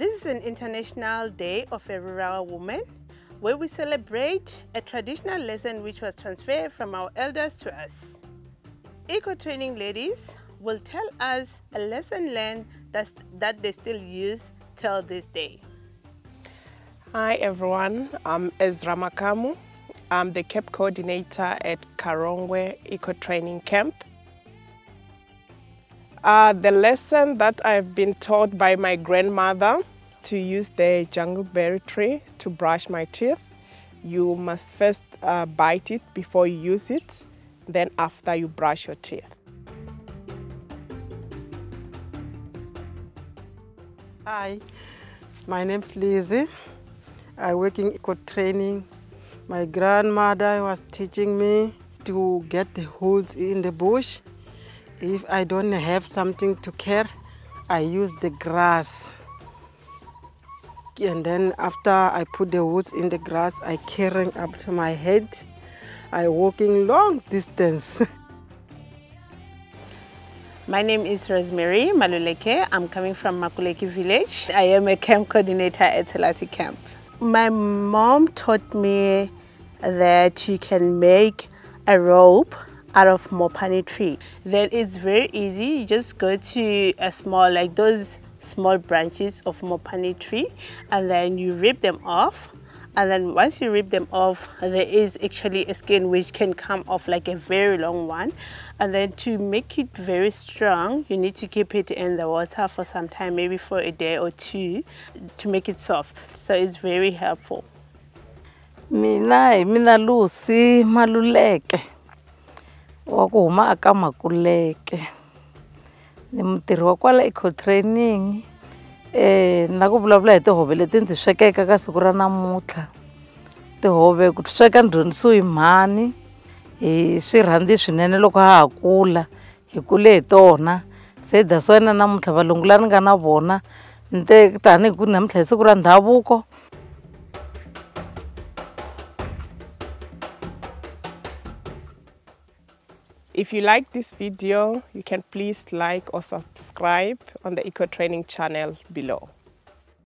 This is an International Day of a Rural Woman where we celebrate a traditional lesson which was transferred from our elders to us. Eco Training ladies will tell us a lesson learned that's, that they still use till this day. Hi everyone, I'm Ezra Makamu. I'm the camp coordinator at Karongwe Eco Training Camp. Uh, the lesson that I've been taught by my grandmother to use the jungleberry tree to brush my teeth. You must first uh, bite it before you use it, then after you brush your teeth. Hi, my name's Lizzy. I work in eco training. My grandmother was teaching me to get the holes in the bush. If I don't have something to care, I use the grass. And then after I put the woods in the grass, I carry up to my head. I walking long distance. My name is Rosemary Maluleke. I'm coming from Makuleki village. I am a camp coordinator at Selati Camp. My mom taught me that you can make a rope out of mopani tree. Then it's very easy. You just go to a small, like those small branches of mopani tree and then you rip them off. And then once you rip them off there is actually a skin which can come off like a very long one. And then to make it very strong you need to keep it in the water for some time maybe for a day or two to make it soft. So it's very helpful. Mina mina lucy maluleke wa ku huma aka makuleke. Ni mutirhi wa kwala eco training um na ku vulavula hi tihove leti ndzi swekeka ka siku ra namuntlha. Tihove ku sweka ni dyondzisiwe hi mhani hi swi rhandzi swinene loko ha ha kula hi kule hi tona. Se that's why na namuntlha valungu la ni nga na vona ni te tanihi ku namuntlha hi siku ra ndhavuko If you like this video, you can please like or subscribe on the Eco Training channel below.